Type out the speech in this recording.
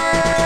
Bye.